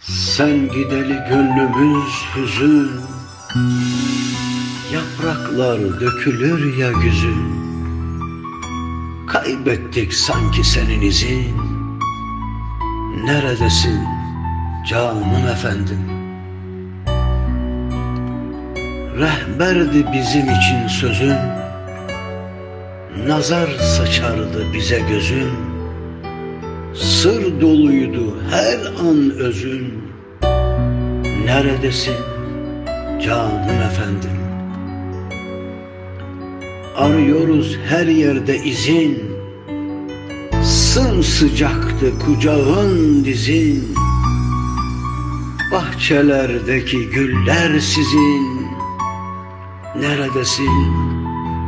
Sen gideli gönlümüz hüzün. Yapraklar dökülür ya güzün. Kaybettik sanki senin izin. Neredesin canım efendim? Rehberdi bizim için sözün. Nazar saçardı bize gözün. Sır doluydu her an özün. Neredesin canım efendim? Arıyoruz her yerde izin. Sımsıcaktı kucağın dizin. Bahçelerdeki güller sizin. Neredesin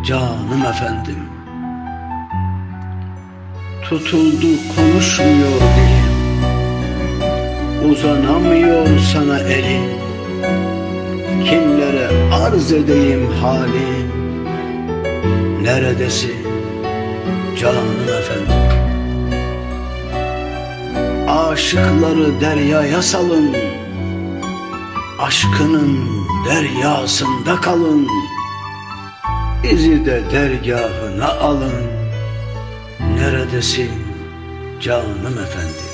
canım efendim? Tutuldu konuşmuyor Uzanamıyor sana elim Kimlere arz edeyim hali? Neredesin canım efendim? Aşıkları deryaya salın. Aşkının deryasında kalın. Bizi de dergahına alın. Neredesin canım efendim